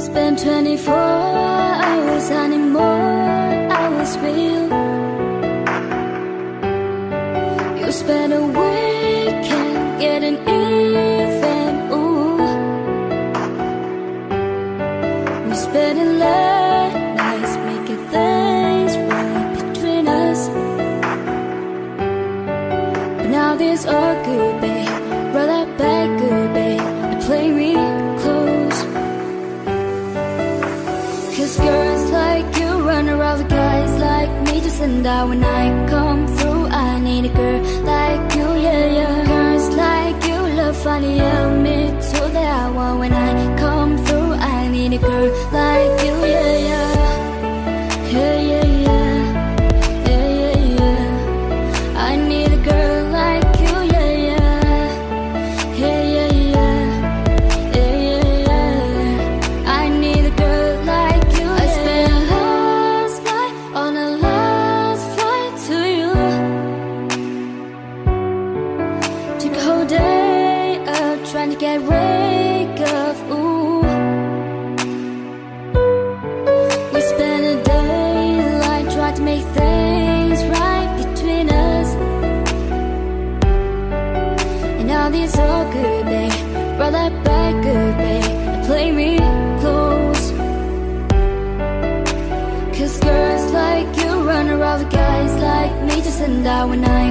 Spend 24 hours anymore, I was real when I that when I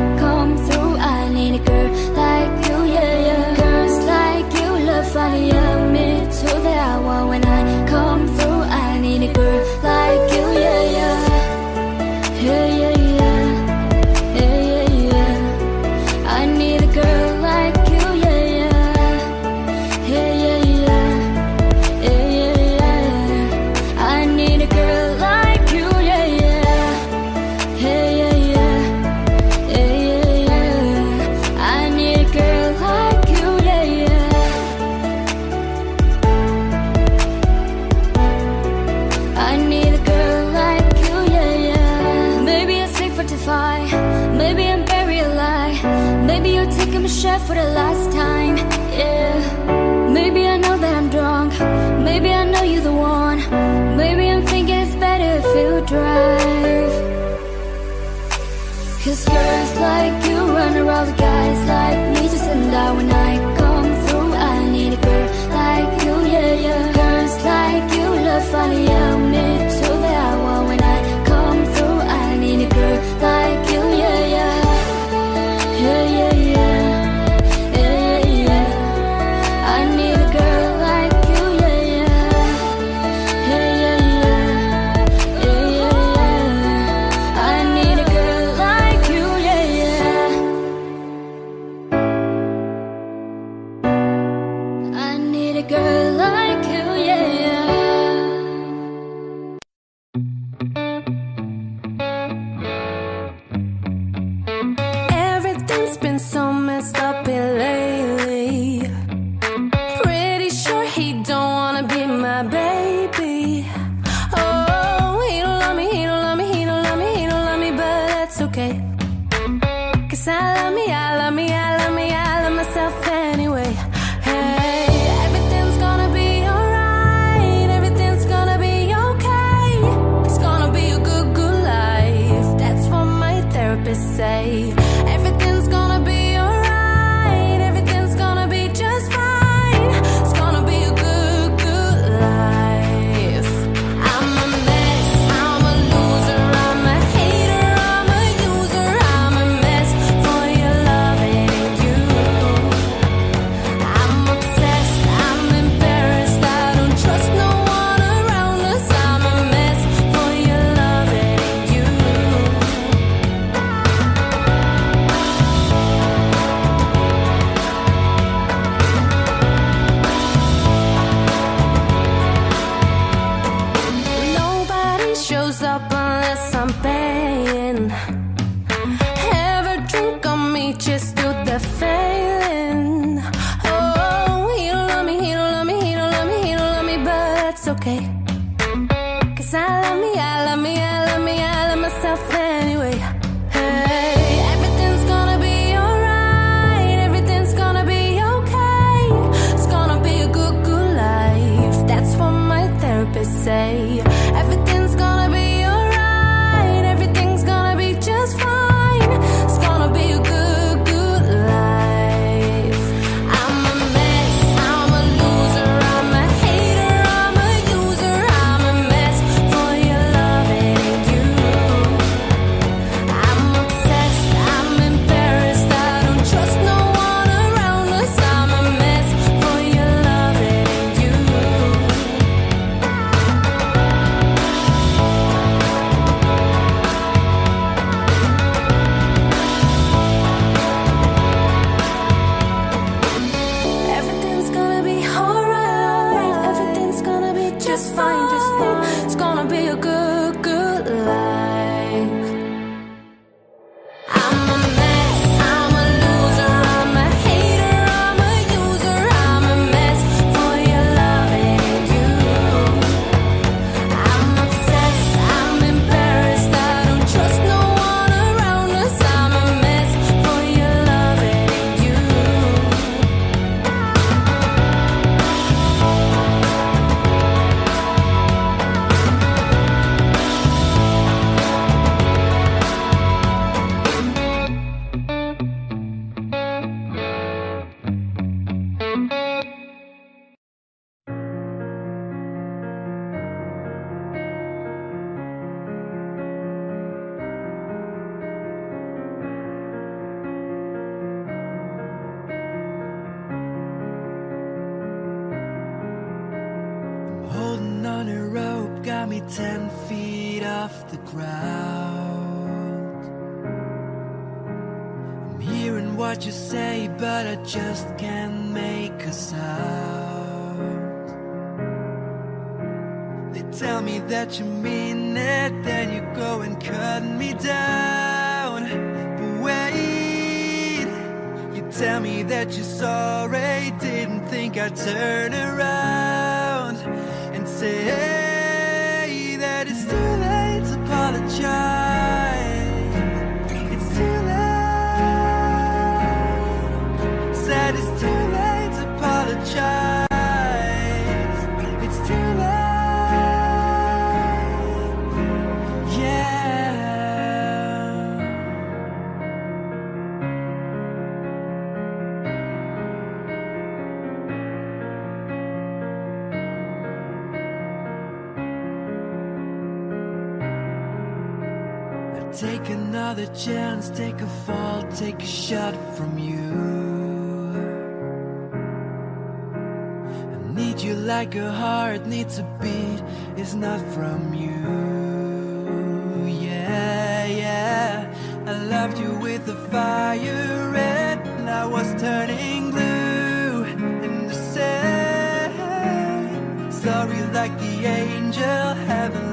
you like a heart needs a beat It's not from you. Yeah, yeah. I loved you with a fire red And I was turning blue. In the sand Sorry like the angel heaven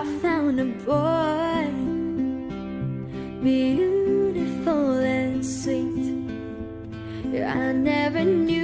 I found a boy Beautiful and sweet. I never knew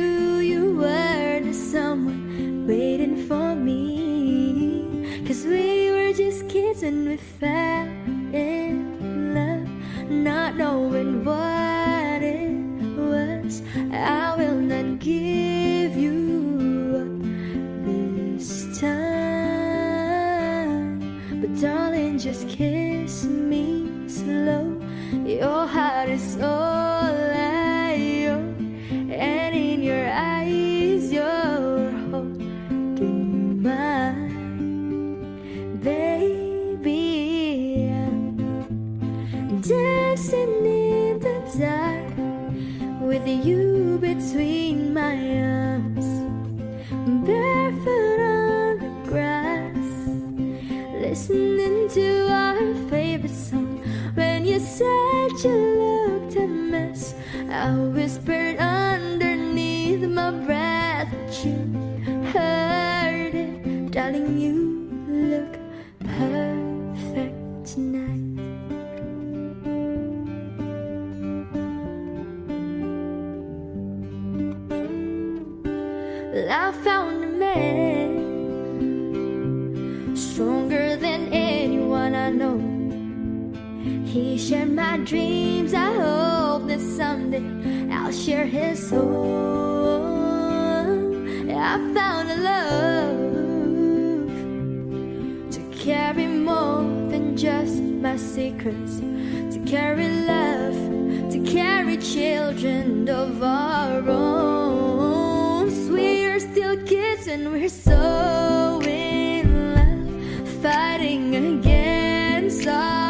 kids and we're so in love, fighting against all.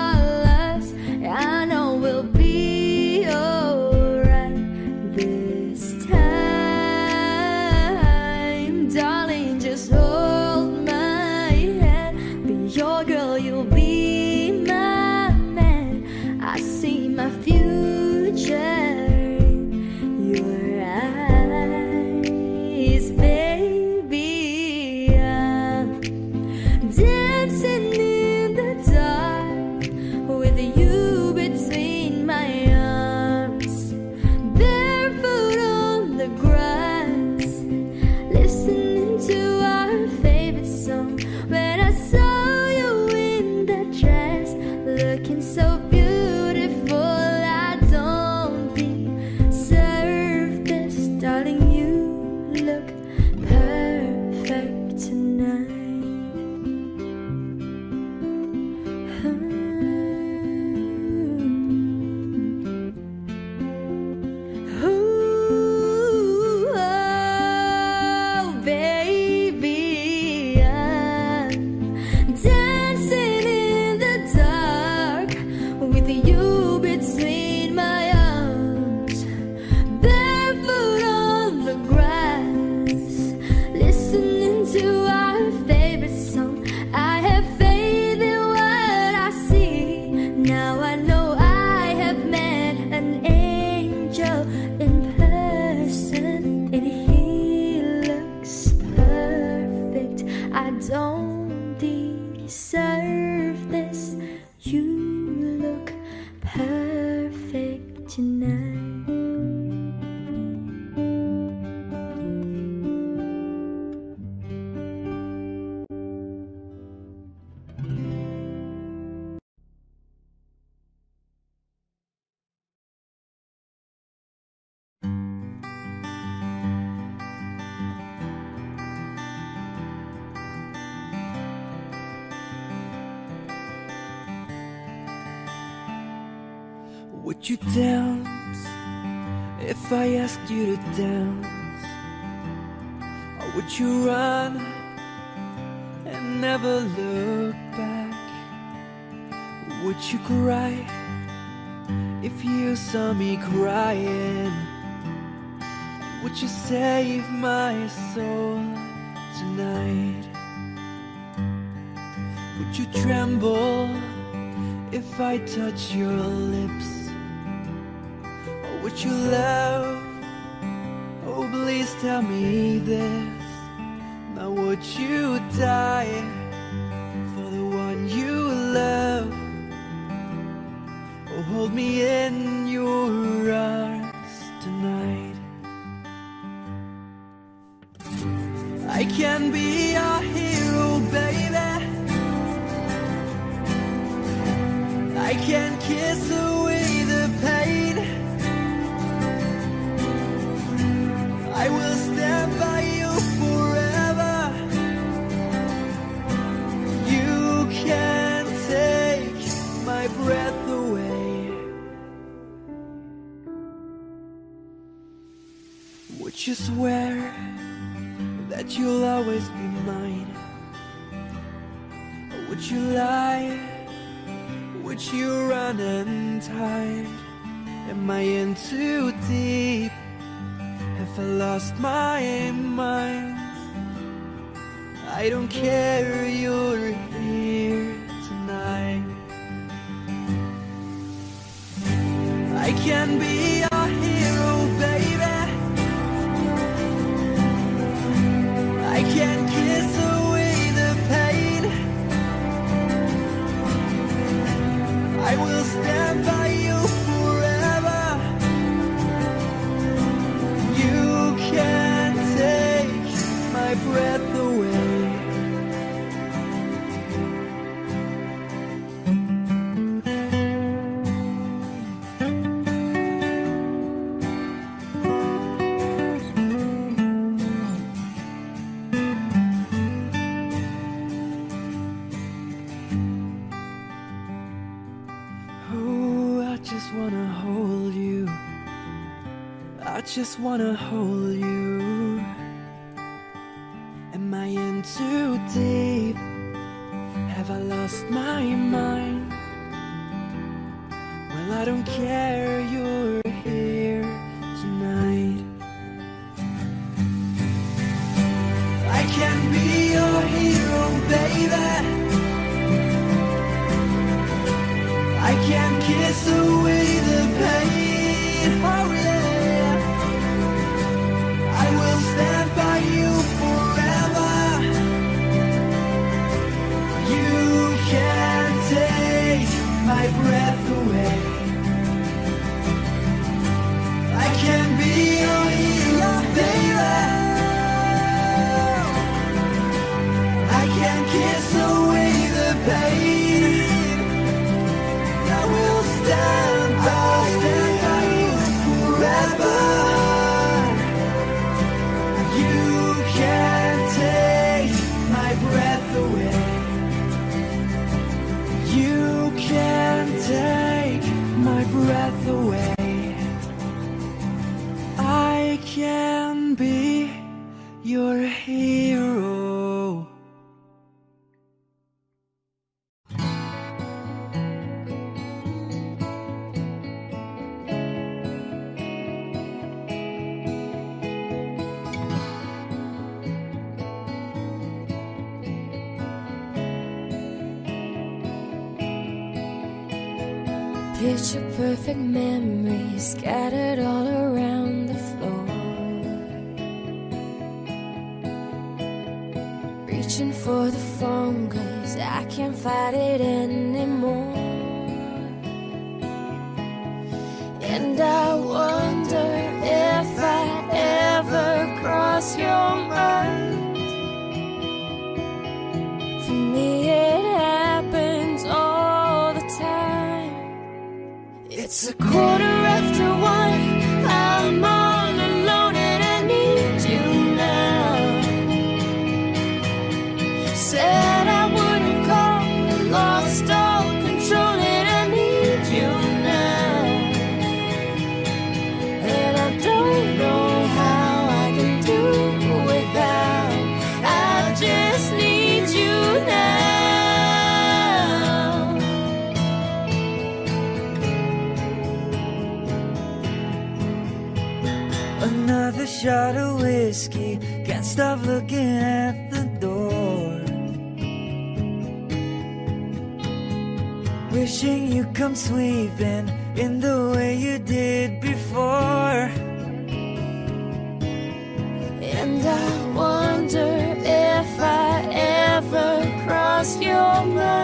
Would you dance if I asked you to dance? Or would you run and never look back? Would you cry if you saw me crying? Would you save my soul tonight? Would you tremble if I touch your lips? that you love. Oh, please tell me this. Now, would you die for the one you love? Oh, hold me in your arms tonight. I can be your hero, baby. I can kiss away. just you swear that you'll always be mine? Or would you lie? Would you run and hide? Am I in too deep? Have I lost my mind? I don't care, you're here tonight. I can be. wanna hold the way. bunch perfect memories scattered all around the floor. Reaching for the phone, cause I can't fight it anymore. stop looking at the door. Wishing you come sweeping in the way you did before. And I wonder if I ever crossed your mind.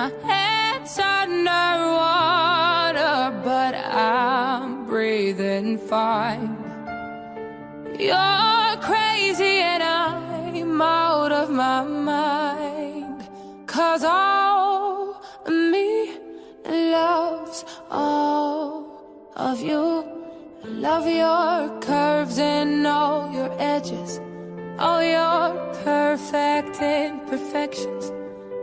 My head's underwater, but I'm breathing fine. You're crazy, and I'm out of my mind. Cause all me loves all of you. Love your curves and all your edges, all your perfect imperfections.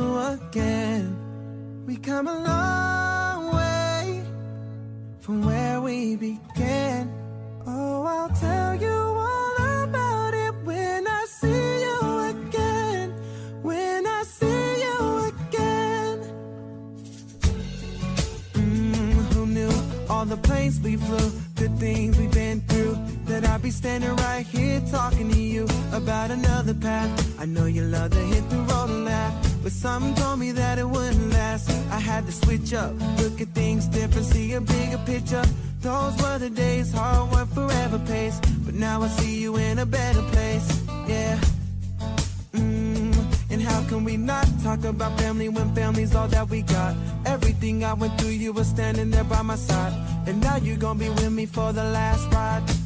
again. We come a long way from where we began. Oh, I'll tell you all about it when I see you again. When I see you again. Mm, who knew all the planes we flew, the things we've been through? That I'd be standing right here talking to you about another path. I know you love to hit the road and laugh, but something told me that it wouldn't last. I had to switch up, look at things different, see a bigger picture. Those were the days, hard work forever pays. But now I see you in a better place, yeah. Mm, and how can we not talk about family when family's all that we got? Everything I went through, you were standing there by my side. And now you're gonna be with me for the last ride.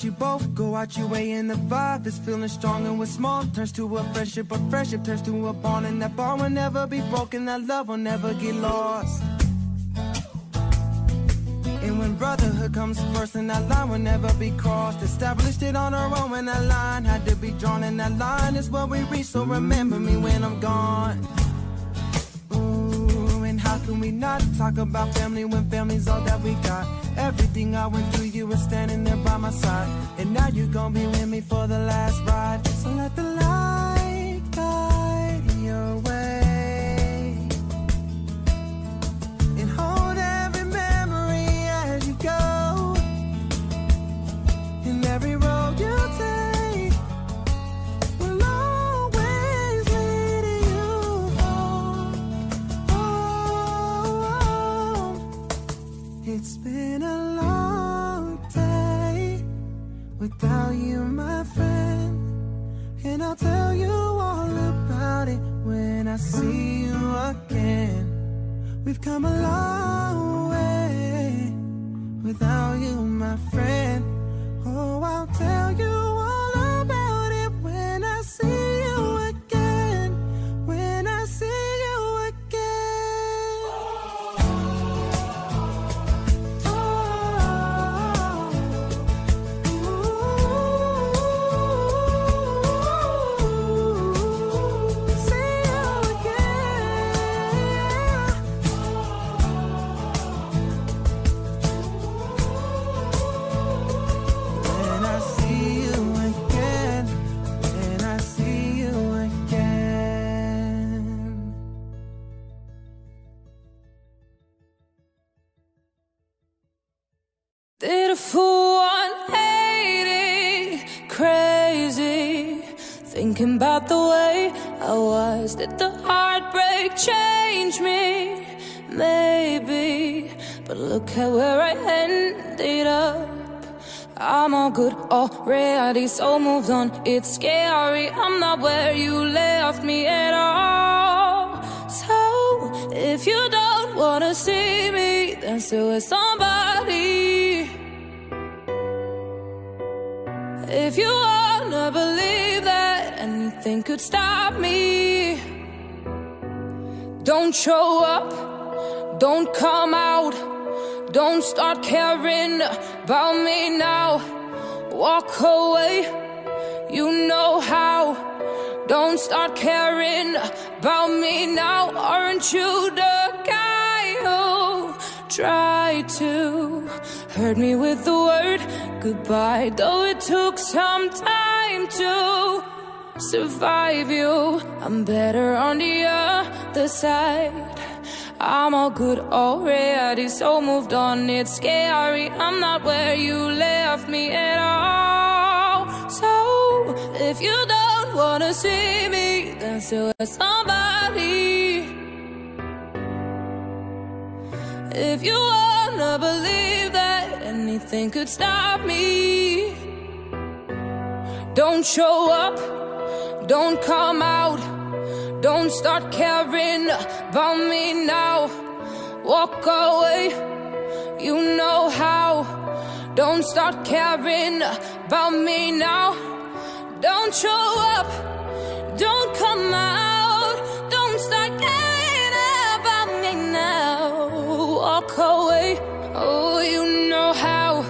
you both go out your way and the vibe is feeling strong and what's small turns to a friendship, but friendship turns to a bond and that bond will never be broken, that love will never get lost. And when brotherhood comes first and that line will never be crossed. Established it on our own when that line had to be drawn And that line is what we reach, so remember me when I'm gone. Ooh, and how can we not talk about family when family's all that we got Everything I went through, you were standing there by my side. And now you're gonna be with me for the last ride. So let the light guide your way without you, my friend. And I'll tell you all about it when I see you again. We've come a long way without you, my friend. Oh, I'll tell you But look at where I ended up. I'm all good already, so moved on. It's scary, I'm not where you left me at all. So, if you don't wanna see me Then still with somebody. If you wanna believe that anything could stop me, don't show up, don't come out, don't start caring about me now. Walk away, you know how. Don't start caring about me now. Aren't you the guy who tried to hurt me with the word goodbye? Though it took some time to survive you, I'm better on the other side. I'm all good already, so moved on. It's scary, I'm not where you left me at all. So, if you don't wanna see me, then still with somebody. If you wanna believe that anything could stop me, don't show up, don't come out, don't start caring about me now. Walk away, you know how. Don't start caring about me now. Don't show up, don't come out, don't start caring about me now. Walk away, oh, you know how.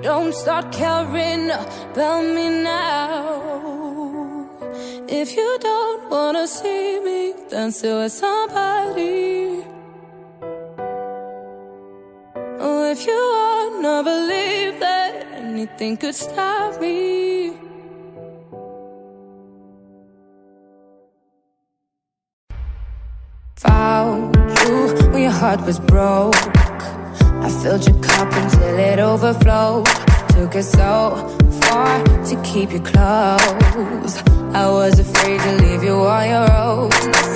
Don't start caring about me now. If you don't wanna see me, then still with somebody. Oh, if you wanna believe that anything could stop me. Found you when your heart was broke. I filled your cup until it overflowed. Took it so far to keep you close. I was afraid to leave you on your own.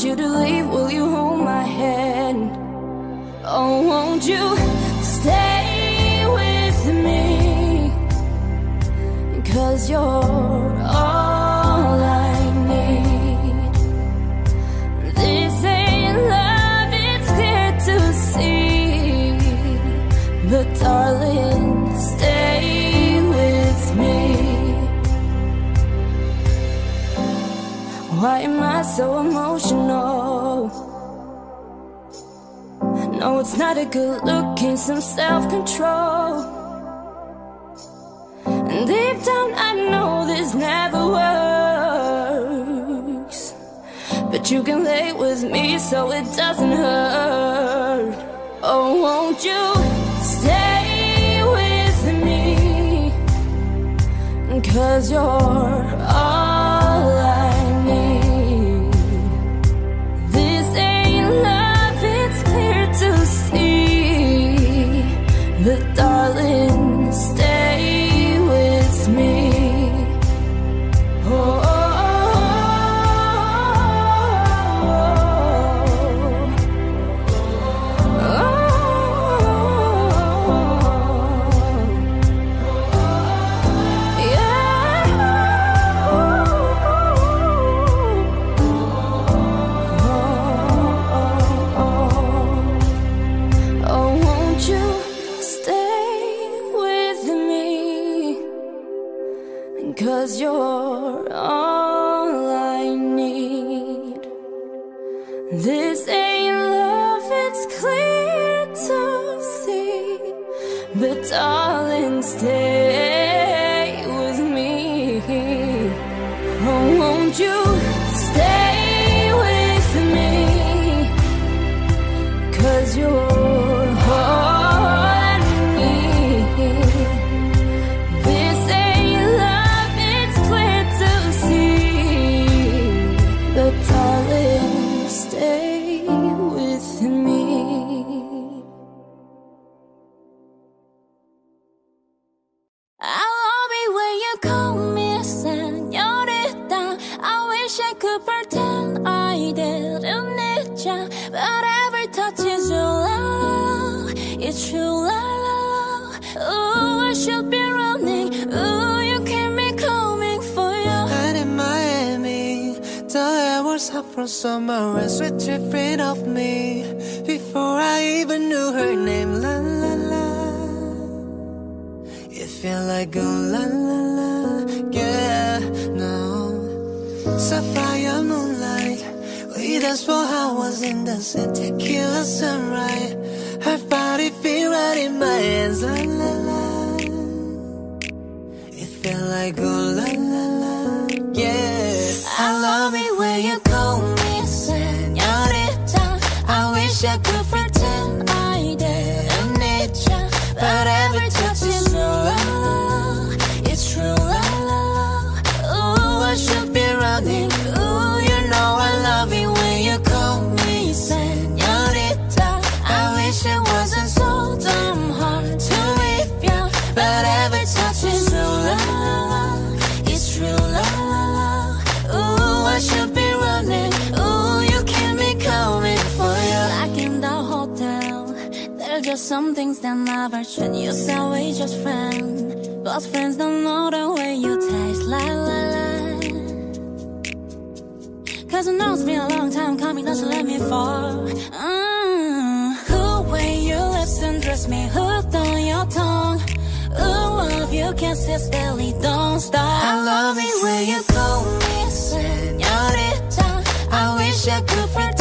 want you to leave, will you hold my hand? Oh, won't you stay with me? Cause you're all Why am I so emotional? No, it's not a good look in some self-control. And deep down I know this never works. But you can lay with me so it doesn't hurt. Oh, won't you stay with me? Cause you're all you. from summer and sweet dripping off me before I even knew her name. La la la, it felt like a la la la, yeah. No, sapphire moonlight, we danced for hours in the sun, tequila sunrise. Her body feel right in my hands. La la la, it felt like a la la la, yeah. I love it when you. Just some things that never change. You said we just friends, but friends don't know the way you taste. La la la. Cause it knows me a long time coming, doesn't let me fall. Mm. Who way you lips and dress me hooked on your tongue. Ooh, love you kisses belly, don't stop. I love it when you call me señorita. I wish I could pretend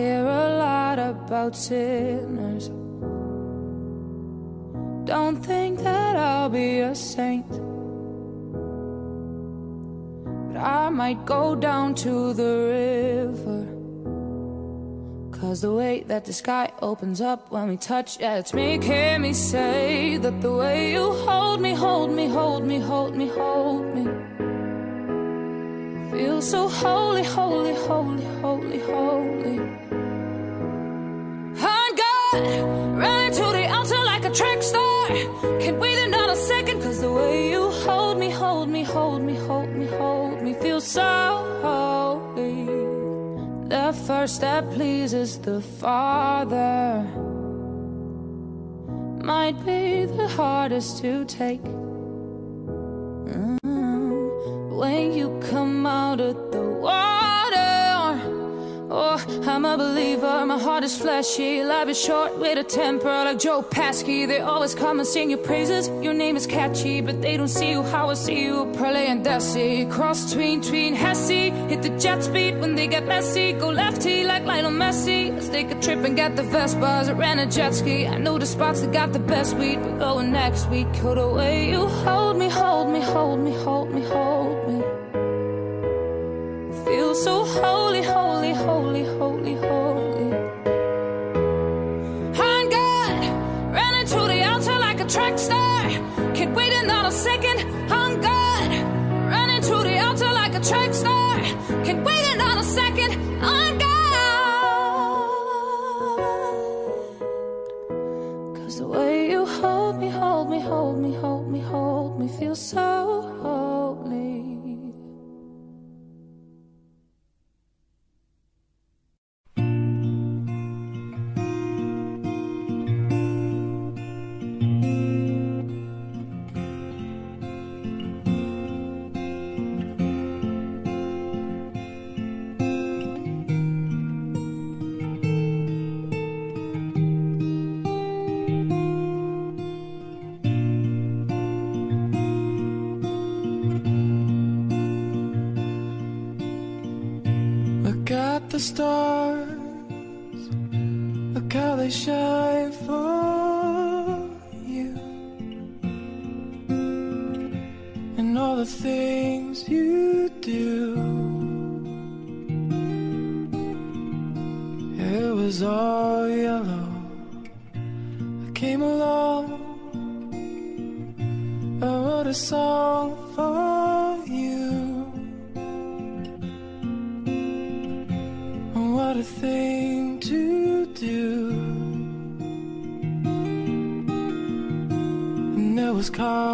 I hear a lot about sinners. Don't think that I'll be a saint. But I might go down to the river. Cause the way that the sky opens up when we touch, yeah, it's making me say that the way you hold me, hold me, hold me, hold me, hold me. Feel so holy, holy, holy, holy, holy. First step pleases the Father, might be the hardest to take. Mm, When you come out of I'm a believer. My heart is fleshy, life is short with a temper like Joe Pesci. They always come and sing your praises. Your name is catchy, but they don't see you how I see you. Pearly and Desi, cross between tween Hesse. Hit the jet speed when they get messy. Go lefty like Lionel Messi. Let's take a trip and get the Vespas. I ran a jet ski. I know the spots that got the best weed. We're going next week. Oh, the way you hold me, hold me, hold me, hold me, hold me. Feel so holy, holy, holy, holy, holy. I'm God, running to the altar like a track star. Can't wait another second. I'm God, running to the altar like a track star. Can't wait another second. I'm God. Cause the way you hold me, hold me, hold me, hold me, hold me, feel so stars, look how they shine for you, and all the things you do. It was all yellow. I came along, I wrote a song And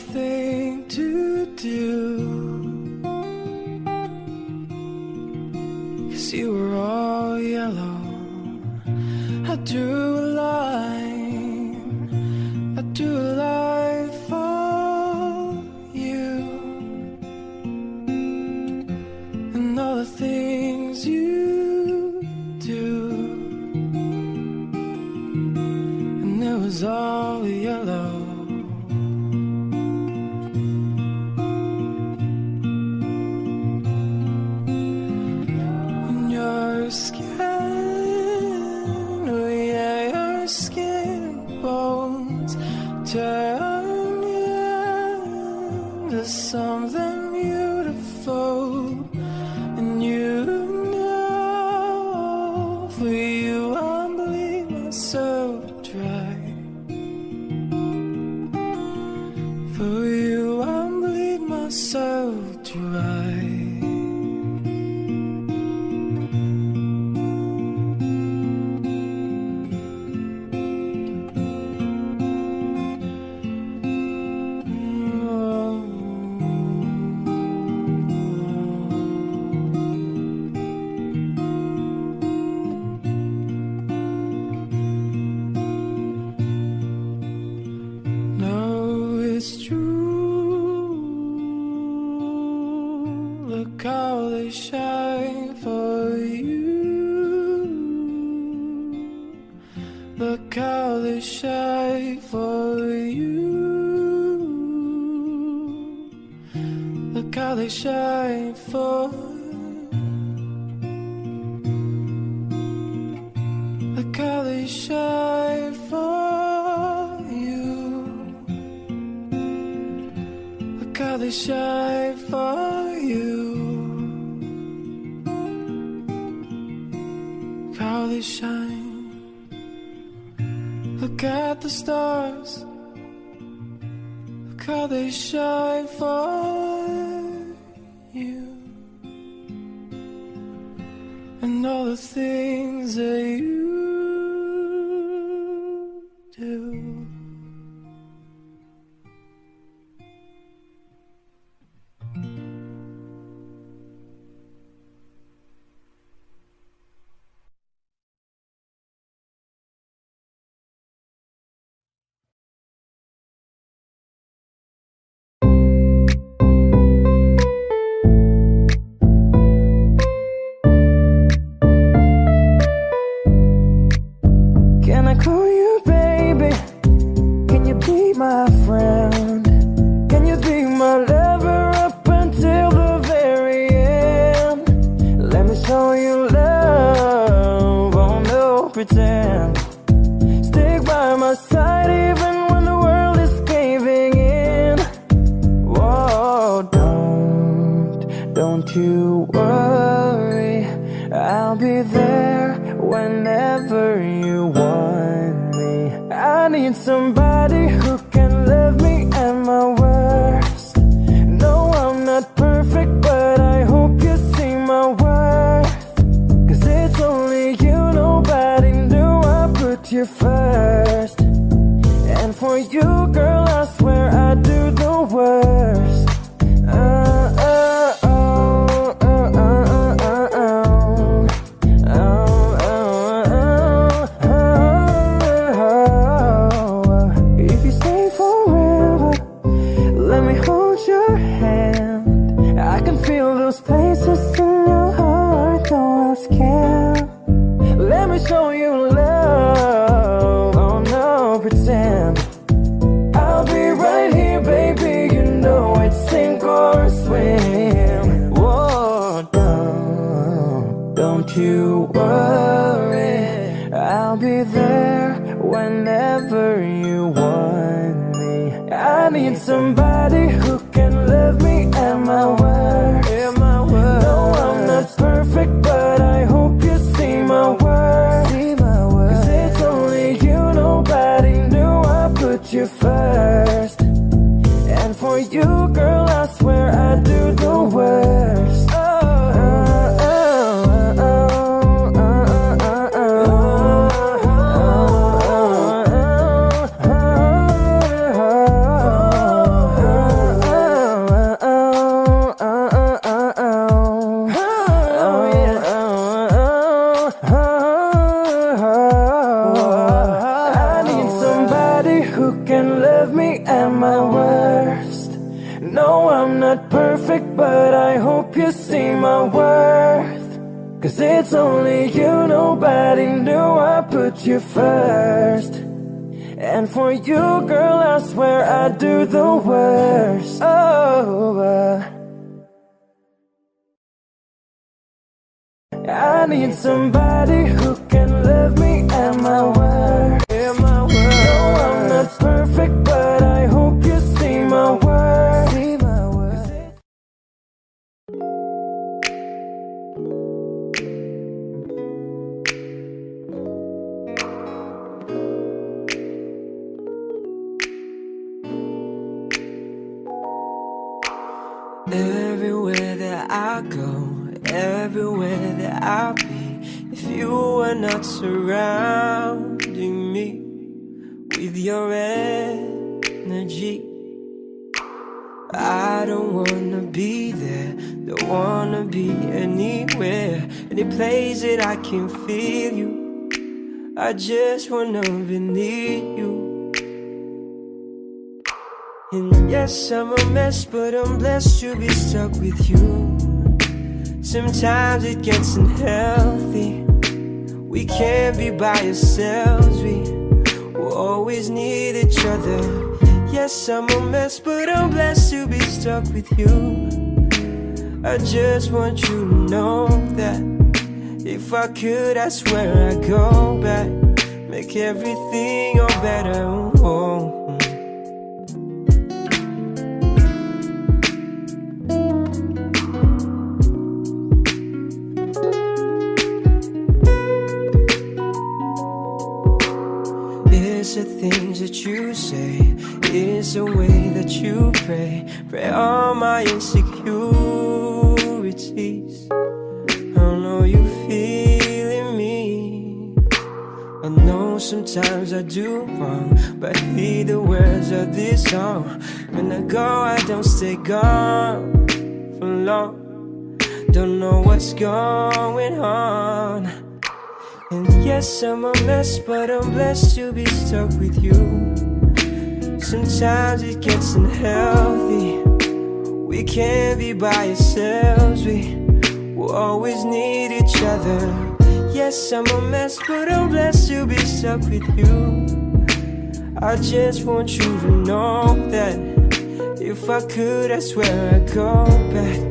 nothing to do. wish I for you. How they shine. Look at the stars. Look how they shine for you. And all the things that Everywhere that I go, everywhere that I'll be, if you were not surrounding me with your energy, I don't wanna be there, don't wanna be anywhere, any place that I can feel you. I just wanna be near you. Yes, I'm a mess, but I'm blessed to be stuck with you. Sometimes it gets unhealthy. We can't be by ourselves, we will always need each other. Yes, I'm a mess, but I'm blessed to be stuck with you. I just want you to know that if I could, I swear I'd go back, make everything all better. Oh. You say, it's the way that you pray. Pray all my insecurities. I know you feeling me. I know sometimes I do wrong, but hear the words of this song. When I go, I don't stay gone for long. Don't know what's going on. And yes, I'm a mess, but I'm blessed to be stuck with you. Sometimes it gets unhealthy. We can't be by ourselves, we will always need each other. Yes, I'm a mess, but I'm blessed to be stuck with you. I just want you to know that if I could, I swear I'd go back,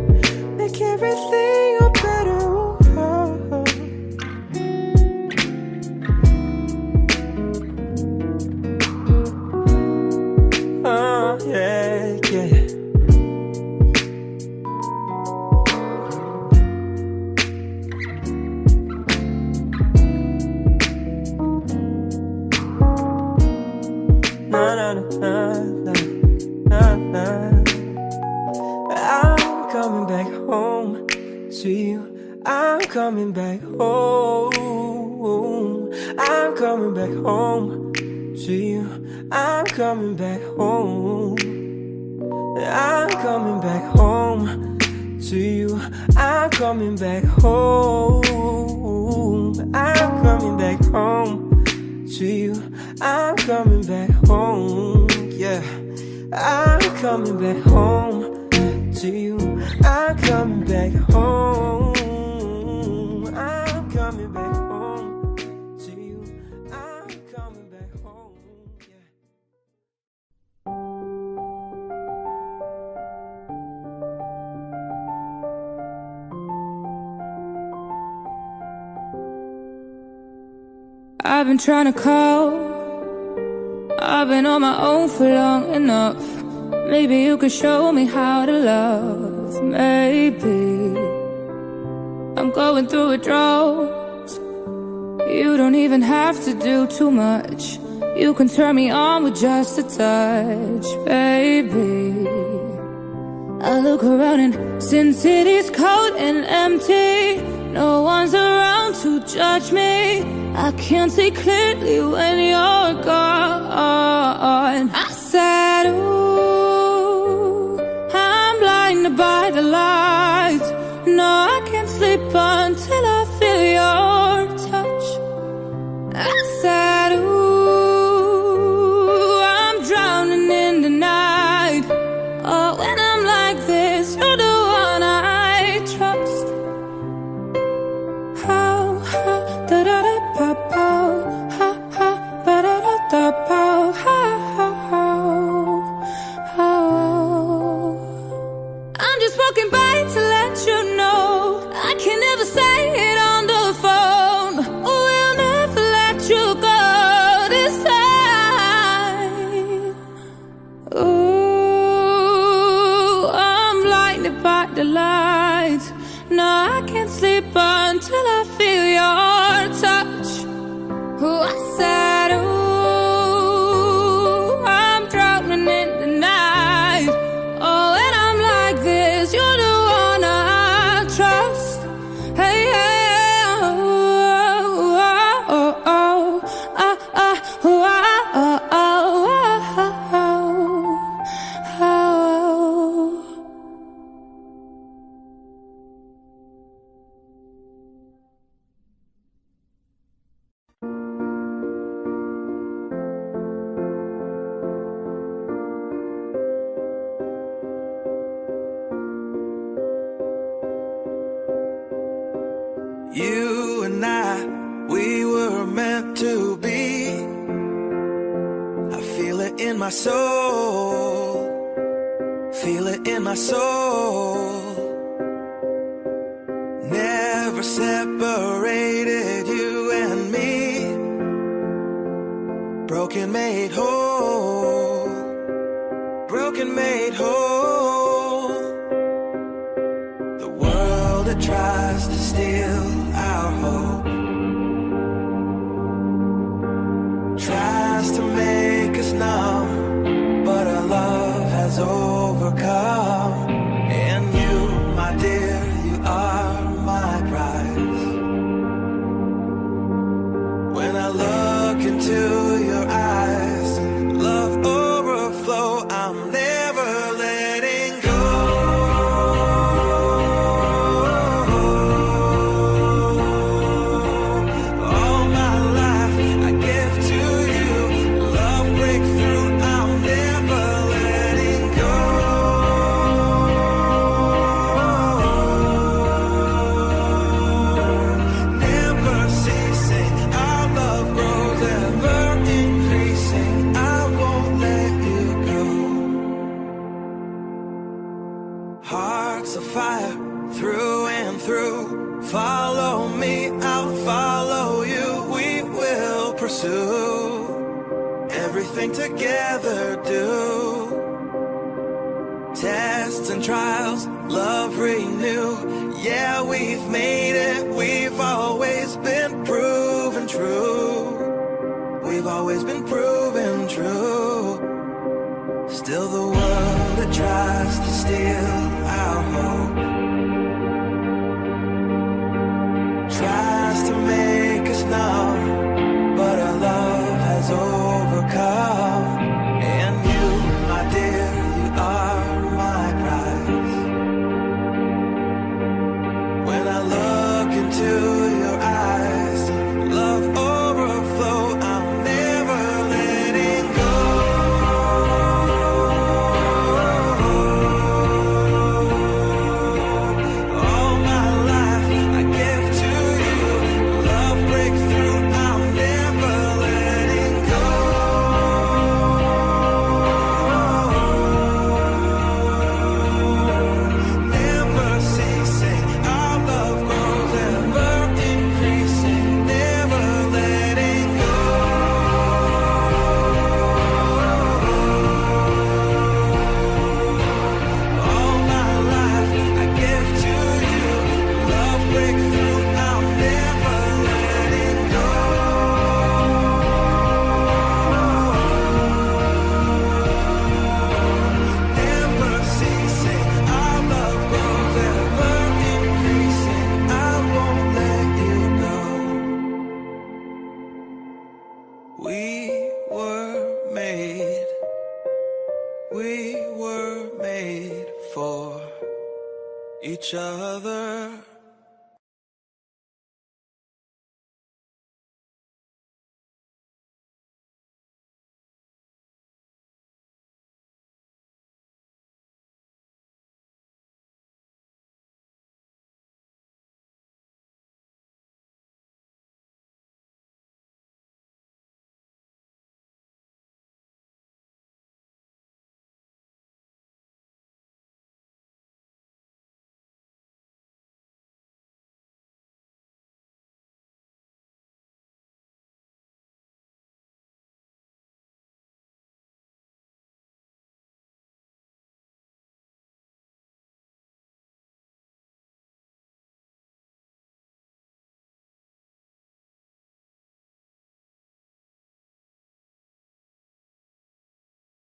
trying to call. I've been on my own for long enough. Maybe you could show me how to love. Maybe I'm going through a drought. You don't even have to do too much. You can turn me on with just a touch, baby. I look around and since it is cold and empty. No one's around to judge me. I can't see clearly when you're gone. I broken made whole. The world that tries to steal.